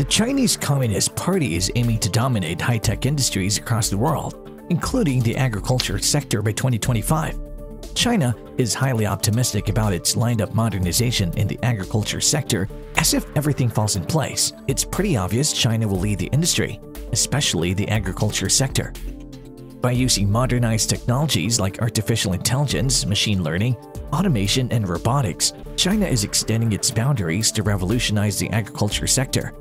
The Chinese Communist Party is aiming to dominate high-tech industries across the world, including the agriculture sector by 2025. China is highly optimistic about its lined-up modernization in the agriculture sector as if everything falls in place. It's pretty obvious China will lead the industry, especially the agriculture sector. By using modernized technologies like artificial intelligence, machine learning, automation, and robotics, China is extending its boundaries to revolutionize the agriculture sector.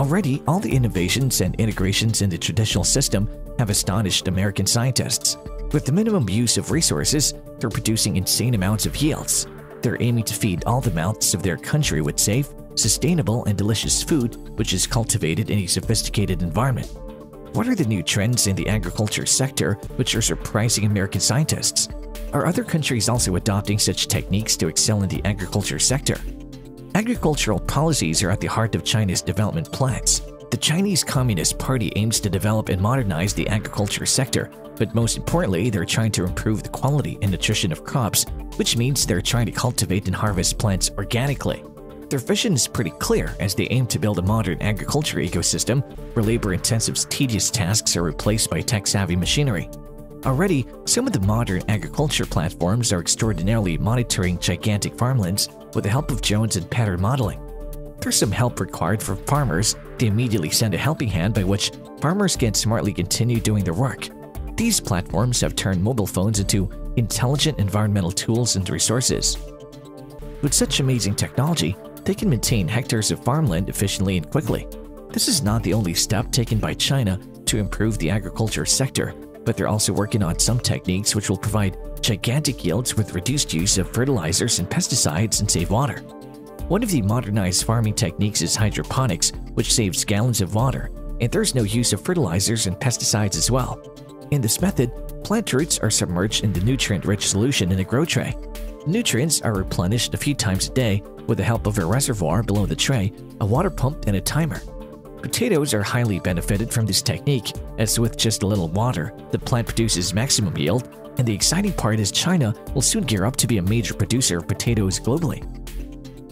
Already, all the innovations and integrations in the traditional system have astonished American scientists. With the minimum use of resources, they're producing insane amounts of yields. They're aiming to feed all the mouths of their country with safe, sustainable, and delicious food which is cultivated in a sophisticated environment. What are the new trends in the agriculture sector which are surprising American scientists? Are other countries also adopting such techniques to excel in the agriculture sector? Agricultural policies are at the heart of China's development plans. The Chinese Communist Party aims to develop and modernize the agriculture sector, but most importantly, they're trying to improve the quality and nutrition of crops, which means they're trying to cultivate and harvest plants organically. Their vision is pretty clear as they aim to build a modern agriculture ecosystem where labor-intensive tedious tasks are replaced by tech-savvy machinery. Already, some of the modern agriculture platforms are extraordinarily monitoring gigantic farmlands with the help of drones and pattern modeling. There's some help required for farmers. They immediately send a helping hand by which farmers can smartly continue doing their work. These platforms have turned mobile phones into intelligent environmental tools and resources. With such amazing technology, they can maintain hectares of farmland efficiently and quickly. This is not the only step taken by China to improve the agriculture sector, but they're also working on some techniques which will provide gigantic yields with reduced use of fertilizers and pesticides and save water. One of the modernized farming techniques is hydroponics, which saves gallons of water, and there's no use of fertilizers and pesticides as well. In this method, plant roots are submerged in the nutrient-rich solution in a grow tray. Nutrients are replenished a few times a day with the help of a reservoir below the tray, a water pump, and a timer. Potatoes are highly benefited from this technique, as with just a little water, the plant produces maximum yield, and the exciting part is China will soon gear up to be a major producer of potatoes globally.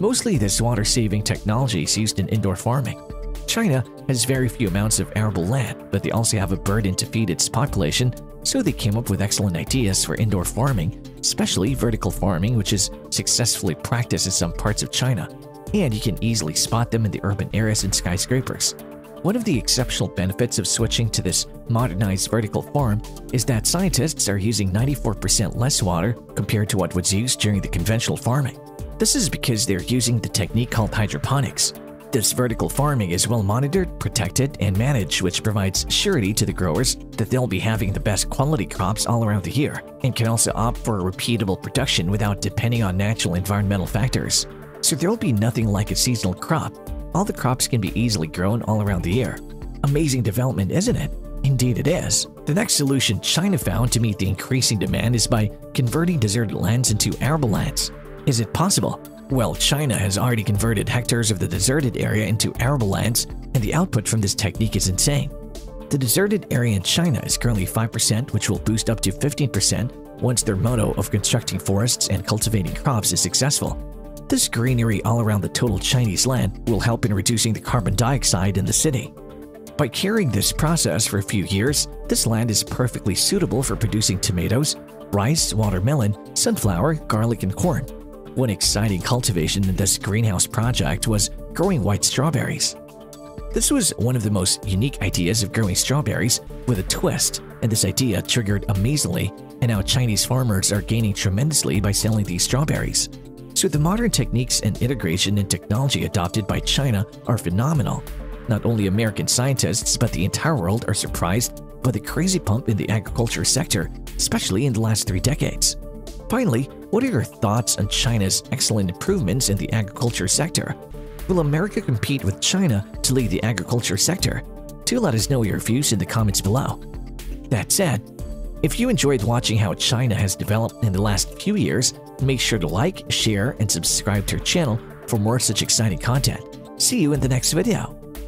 Mostly this water-saving technology is used in indoor farming. China has very few amounts of arable land, but they also have a burden to feed its population, so they came up with excellent ideas for indoor farming, especially vertical farming, which is successfully practiced in some parts of China, and you can easily spot them in the urban areas and skyscrapers. One of the exceptional benefits of switching to this modernized vertical farm is that scientists are using 94% less water compared to what was used during the conventional farming. This is because they're using the technique called hydroponics. This vertical farming is well monitored, protected, and managed which provides surety to the growers that they'll be having the best quality crops all around the year and can also opt for a repeatable production without depending on natural environmental factors. So there'll be nothing like a seasonal crop. All the crops can be easily grown all around the year. Amazing development, isn't it? Indeed it is. The next solution China found to meet the increasing demand is by converting deserted lands into arable lands. Is it possible? Well, China has already converted hectares of the deserted area into arable lands, and the output from this technique is insane. The deserted area in China is currently 5%, which will boost up to 15% once their motto of constructing forests and cultivating crops is successful. This greenery all around the total Chinese land will help in reducing the carbon dioxide in the city. By carrying this process for a few years, this land is perfectly suitable for producing tomatoes, rice, watermelon, sunflower, garlic, and corn. One exciting cultivation in this greenhouse project was growing white strawberries. This was one of the most unique ideas of growing strawberries with a twist, and this idea triggered amazingly, and now Chinese farmers are gaining tremendously by selling these strawberries. So the modern techniques and integration in technology adopted by China are phenomenal. Not only American scientists, but the entire world are surprised by the crazy pump in the agriculture sector, especially in the last three decades. Finally, what are your thoughts on China's excellent improvements in the agriculture sector? Will America compete with China to lead the agriculture sector? Do let us know your views in the comments below. That said, if you enjoyed watching how China has developed in the last few years, make sure to like, share, and subscribe to our channel for more such exciting content. See you in the next video.